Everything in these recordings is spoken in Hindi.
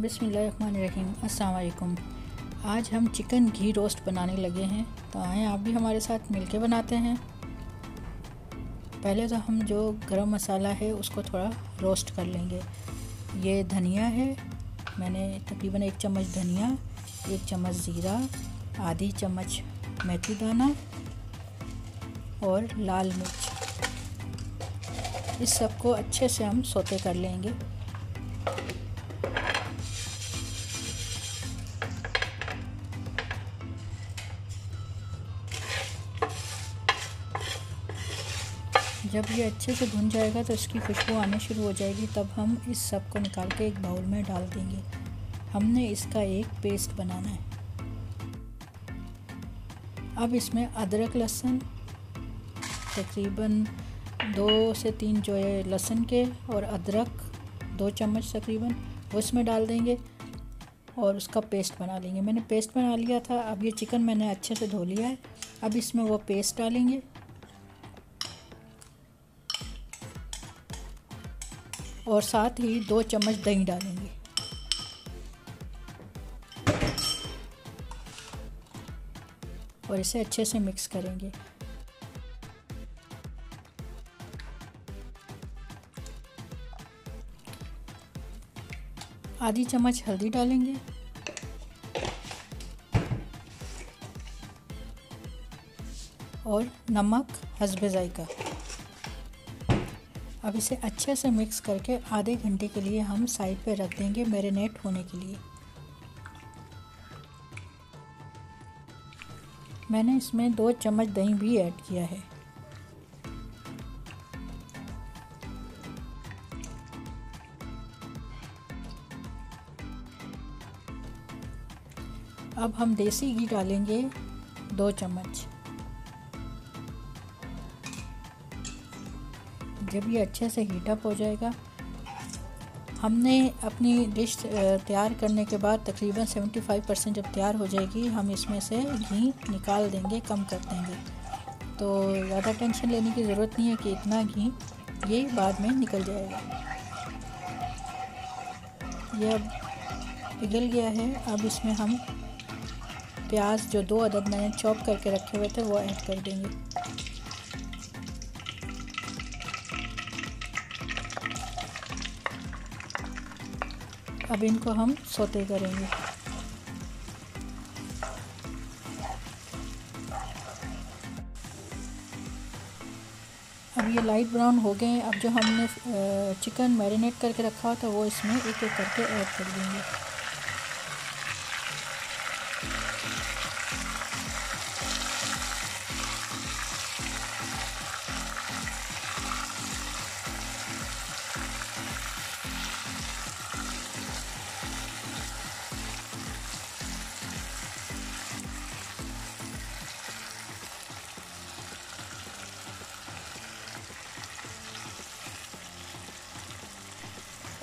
बिसमीम अस्सलाम आज हम चिकन घी रोस्ट बनाने लगे हैं। तो आएँ, आप भी हमारे साथ मिलके बनाते हैं। पहले तो हम जो गरम मसाला है, उसको थोड़ा रोस्ट कर लेंगे। ये धनिया है। मैंने तकरीबन एक चम्मच धनिया, एक चम्मच ज़ीरा, आधी चम्मच मेथी दाना और लाल मिर्च। इस सबको अच्छे से हम सोते कर लेंगे। जब ये अच्छे से भुन जाएगा तो इसकी खुशबू आने शुरू हो जाएगी। तब हम इस सबको निकाल के एक बाउल में डाल देंगे। हमने इसका एक पेस्ट बनाना है। अब इसमें अदरक लहसुन, तकरीबन दो से तीन जो है लहसुन के और अदरक दो चम्मच तकरीबन, वो इसमें डाल देंगे और उसका पेस्ट बना लेंगे। मैंने पेस्ट बना लिया था, अब ये चिकन मैंने अच्छे से धो लिया है। अब इसमें वो पेस्ट डालेंगे। और साथ ही दो चम्मच दही डालेंगे। और इसे अच्छे से मिक्स करेंगे। आधी चम्मच हल्दी डालेंगे। और नमक हसबे जायका अब इसे अच्छे से मिक्स करके आधे घंटे के लिए हम साइड पे रख देंगे मैरिनेट होने के लिए। मैंने इसमें दो चम्मच दही भी ऐड किया है। अब हम देसी घी डालेंगे दो चम्मच। जब ये अच्छे से हीटअप हो जाएगा, हमने अपनी डिश तैयार करने के बाद तकरीबन 75 परसेंट जब तैयार हो जाएगी, हम इसमें से घी निकाल देंगे, कम कर देंगे। तो ज़्यादा टेंशन लेने की ज़रूरत नहीं है कि इतना घी ये बाद में निकल जाएगा। ये अब पिघल गया है। अब इसमें हम प्याज, जो दो अदद मैंने चॉप करके रखे हुए थे, वो ऐड कर देंगे। अब इनको हम सोते करेंगे। अब ये लाइट ब्राउन हो गए अब जो हमने चिकन मैरिनेट करके रखा था, वो इसमें एक एक करके ऐड कर देंगे।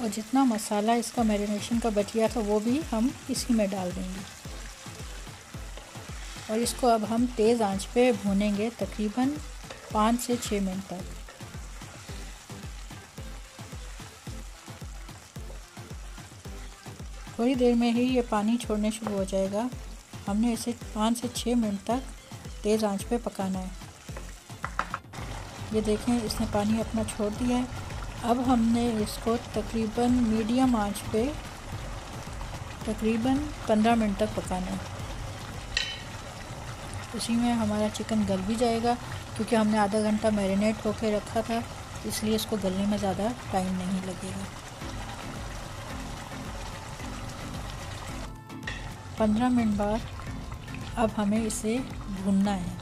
और जितना मसाला इसका मैरिनेशन का बच गया था, वो भी हम इसी में डाल देंगे। और इसको अब हम तेज़ आँच पे भूनेंगे तकरीबन पाँच से छः मिनट तक। थोड़ी देर में ही ये पानी छोड़ने शुरू हो जाएगा। हमने इसे पाँच से छः मिनट तक तेज़ आँच पे पकाना है। ये देखें, इसने पानी अपना छोड़ दिया है। अब हमने इसको तकरीबन मीडियम आँच पे तकरीबन 15 मिनट तक पकाना है। उसी में हमारा चिकन गल भी जाएगा, क्योंकि हमने आधा घंटा मैरिनेट होकर रखा था, इसलिए इसको गलने में ज़्यादा टाइम नहीं लगेगा। पंद्रह मिनट बाद अब हमें इसे भूनना है,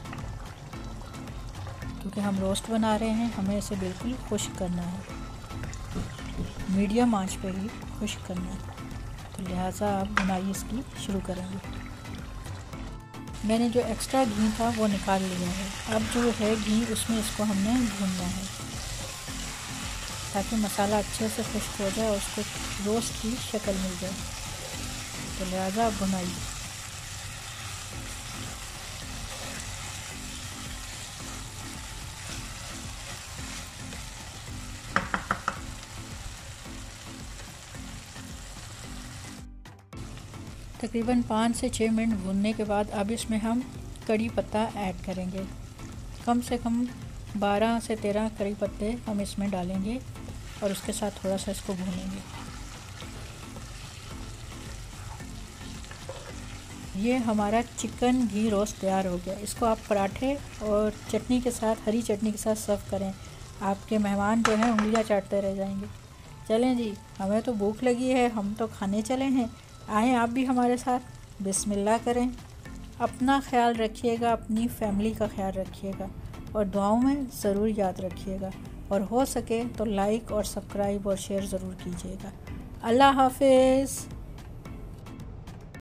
क्योंकि हम रोस्ट बना रहे हैं, हमें इसे बिल्कुल खुश करना है। मीडियम आँच पे ही खुश करना है। तो लिहाजा आप बुनाई इसकी शुरू करेंगे। मैंने जो एक्स्ट्रा घी था वो निकाल लिया है। अब जो है घी, उसमें इसको हमने भूनना है। ताकि मसाला अच्छे से खुश्क हो जाए और उसको रोस्ट की शक्ल मिल जाए। तो लिहाजा आप बुनाइए। तकरीबन पाँच से छः मिनट भूनने के बाद अब इसमें हम कड़ी पत्ता ऐड करेंगे। कम से कम बारह से तेरह कड़ी पत्ते हम इसमें डालेंगे और उसके साथ थोड़ा सा इसको भूनेंगे। ये हमारा चिकन घी रोस्ट तैयार हो गया। इसको आप पराठे और चटनी के साथ, हरी चटनी के साथ सर्व करें। आपके मेहमान जो हैं, उंगलियाँ चाटते रह जाएँगे। चलें जी, हमें तो भूख लगी है, हम तो खाने चले हैं। आए, आप भी हमारे साथ। बिस्मिल्लाह करें। अपना ख्याल रखिएगा, अपनी फैमिली का ख्याल रखिएगा और दुआओं में ज़रूर याद रखिएगा। और हो सके तो लाइक और सब्सक्राइब और शेयर ज़रूर कीजिएगा। अल्लाह हाफिज़।